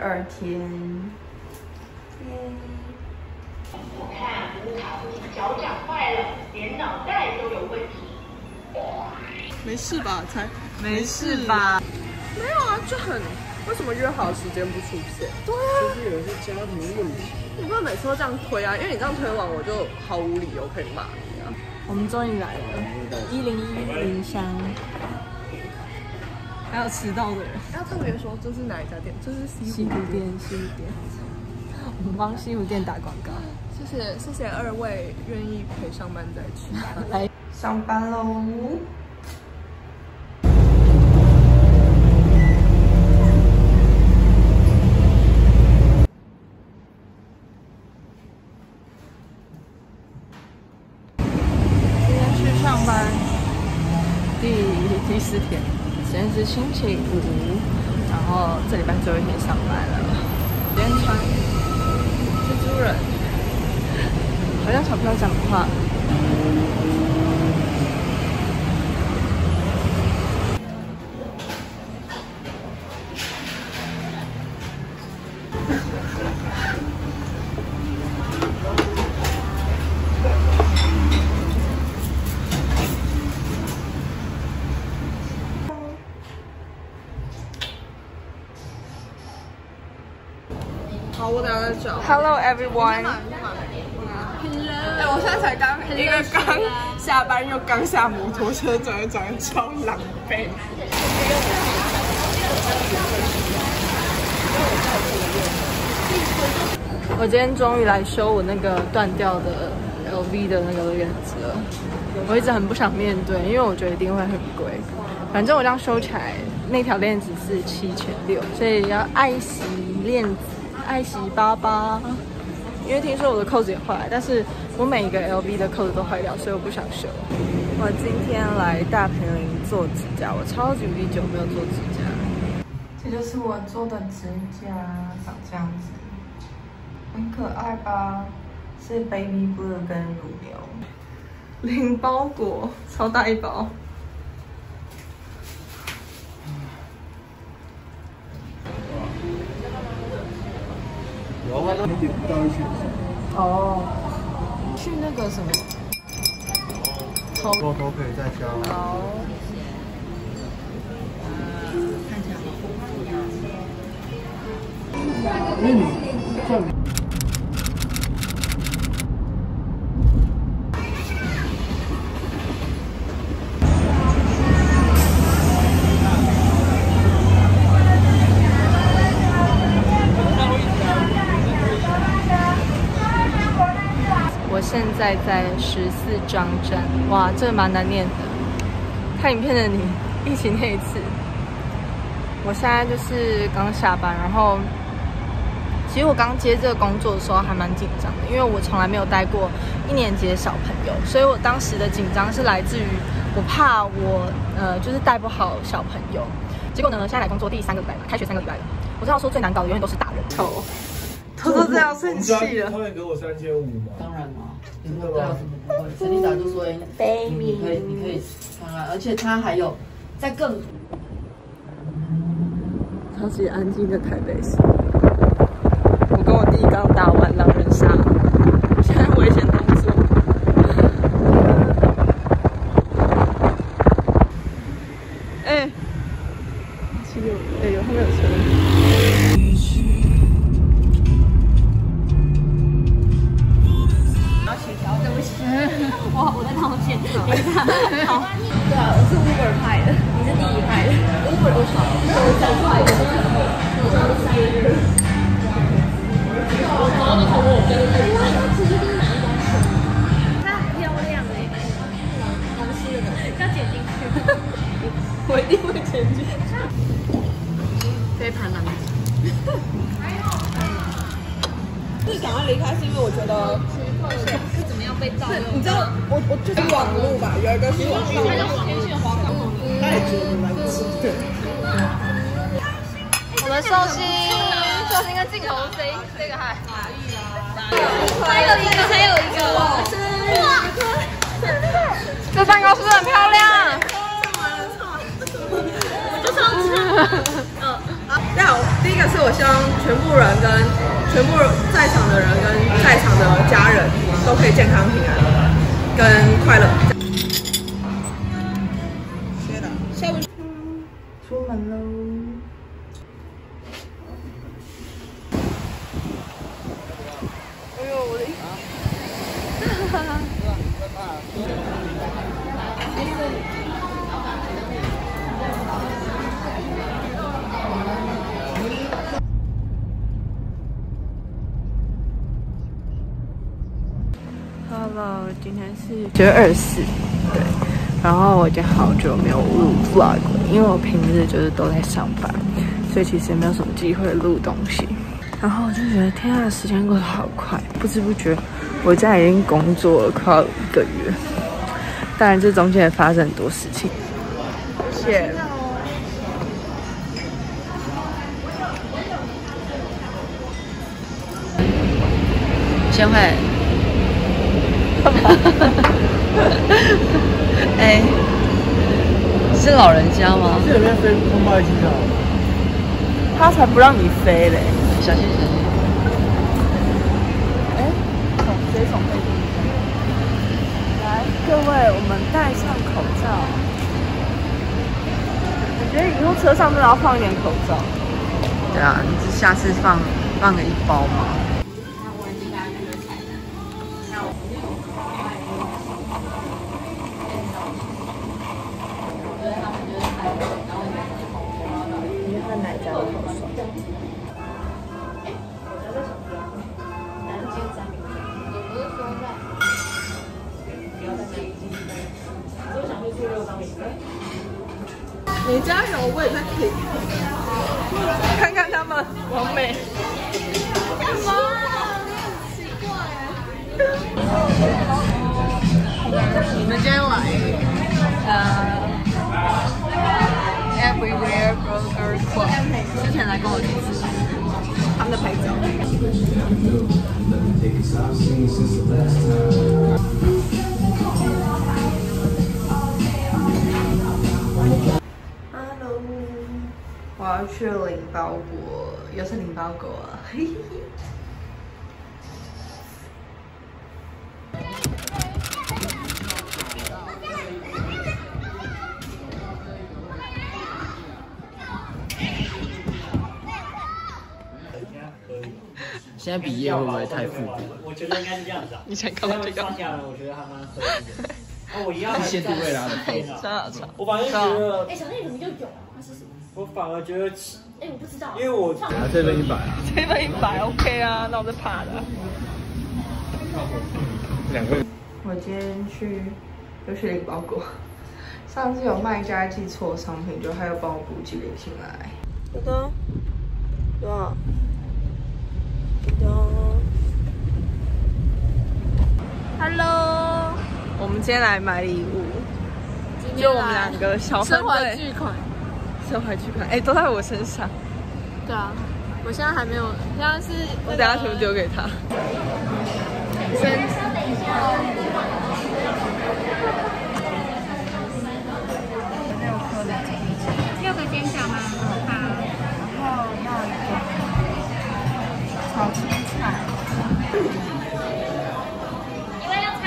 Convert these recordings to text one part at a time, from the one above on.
第二天。我看乌卡不仅脚长坏了，连脑袋都有问题。没事吧？才没事吧？没有啊，就很为什么约好的时间不出现？对啊，就是有一些家庭问题。你不能每次都这样推啊，因为你这样推完，我就毫无理由可以骂你啊。我们终于来了，一零一林香，还有迟到的人。要特别说这是哪一家店？这是西西湖店，西湖店，我们帮西湖店打广告。谢谢谢谢二位愿意陪上班再吃饭。来上班喽！今天去上班，第第四天，今天是星期五，然后这礼拜最后一天上班了。今天穿蜘蛛人，好像小朋友讲的话。好，我等下再找。Hello everyone，哎、我现在才刚一个刚下班又刚下摩托车，整个长得超狼狈。我今天终于来修我那个断掉的 LV 的那个链子了。我一直很不想面对，因为我觉得一定会很贵。反正我这样收起来，那条链子是七千六，所以要爱惜链子，爱惜巴巴。因为听说我的扣子也坏，但是我每一个 LV 的扣子都坏掉，所以我不想修。我今天来大平林做指甲，我超级无敌久没有做指甲。这就是我做的指甲，长这样子。很可爱吧？是 baby blue 跟乳牛，零包裹，超大一包。有啊，那点不到一千哦，去那个什么，头头都可以再加。好。因为你像你我现在在十四张站，哇，这个蛮难念的。看影片的你一起念一次。我现在就是刚下班，然后其实我刚接这个工作的时候还蛮紧张的，因为我从来没有带过一年级的小朋友，所以我当时的紧张是来自于我怕我呃就是带不好小朋友。结果呢，现在来工作第三个礼拜嘛，开学三个礼拜了，我知道说最难搞的永远都是大人头，偷偷这样生气了他。会给我三千五吗？当然了，真的不会？陈丽达就说：“哎，你你可以，你可以看看，而且他还有在更超级安静的台北市。我跟我弟刚打完狼人杀，现在危险动作。哎、七六，哎、有后面有车。我路吧，有一个是网路，他也觉得蛮吃的。我们寿星，寿星跟镜头谁这个还？还有一个，还有一个，哇！这蛋糕是不是很漂亮？嗯好，第一个是我希望全部人跟全部在场的人跟在场的家人都可以健康平安跟快乐。九月二十四，对，然后我已经好久没有录 vlog 了，因为我平日就是都在上班，所以其实也没有什么机会录东西。然后我就觉得天啊，时间过得好快，不知不觉我在已经工作了快一个月。当然，这中间也发生很多事情。谢谢。先会。哎，是老人家吗？这里面飞空巴机票，他才不让你飞嘞！小心小心。哎，从谁从飞机？来，各位，我们戴上口罩。我觉得以后车上真的要放一点口罩。对啊，你是下次放放个一包吗？你加油，我也在听。看看他们，完美。干嘛？你很奇怪我们今天来呃 Everywhere Burger Club，之前来跟我去吃他们的配角。要去领包裹，又是领包裹啊！嘿嘿嘿。现在毕业会不会太复古？我觉得应该是这样子啊。你想看到这个放下来，我觉得还蛮合理的。哦，我一样限度未来的。真好吃。我反正觉得，哎，小丽怎么就有啊？那是什么？我反而觉得，哎，我不知道。因为我啊，这边一百啊，这份一百 OK 啊，那我就怕的。两个。我今天去又去领包裹，上次有卖家寄错商品，就还有帮我补寄了进来。哥哥，多少？哥哥，Hello，我们今天来买礼物，就我们两个小分身怀队，巨款。身怀巨款，哎，都在我身上，对啊，我现在还没有，现在是我等下全部丢给他。六个煎饺吗？好。炒青菜。一位要餐。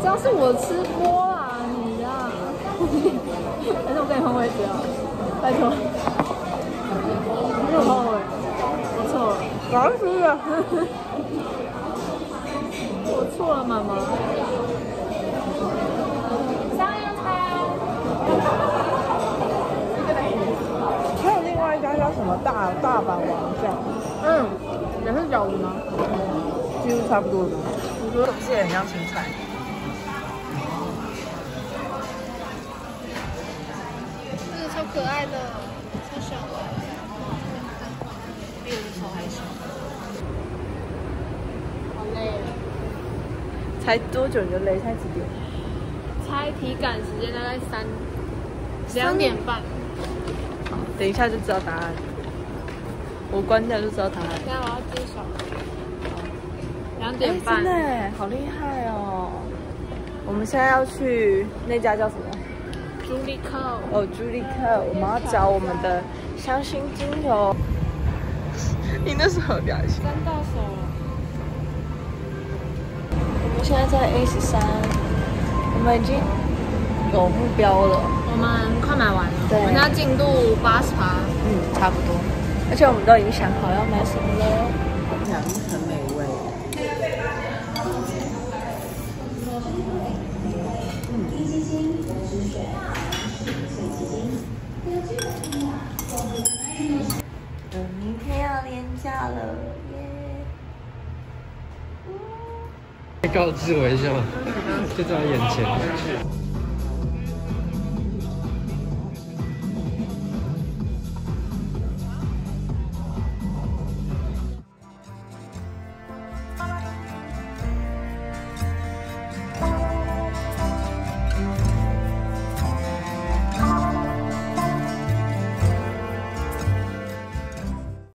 这样是我吃播啊，你啊，还是我跟你换位置啊？拜托，没有换位，我错了，刚吃的。我错了，妈妈。三位要餐。还有另外一家叫什么大大阪王酱，嗯，也是饺子吗？几乎差不多的。我觉得是不是也很像青菜？超可爱的，超小的。比我的手还小。好累。才多久你就累？才几点？猜体感时间大概三两点半。等一下就知道答案。我关掉就知道答案。现在我要揭晓。两点哎，半真的。耶好厉害哦！我们现在要去那家叫什么？朱莉蔻，哦，朱莉蔻，我们要找我们的香薰精油。你那是何表情？沾到手了。我们现在在 A 十三，我们已经有目标了。我们快买完了，对我们家进度八十趴。嗯，差不多。而且我们都已经想好要买什么了。两很美告知我一下嘛，就在我眼前。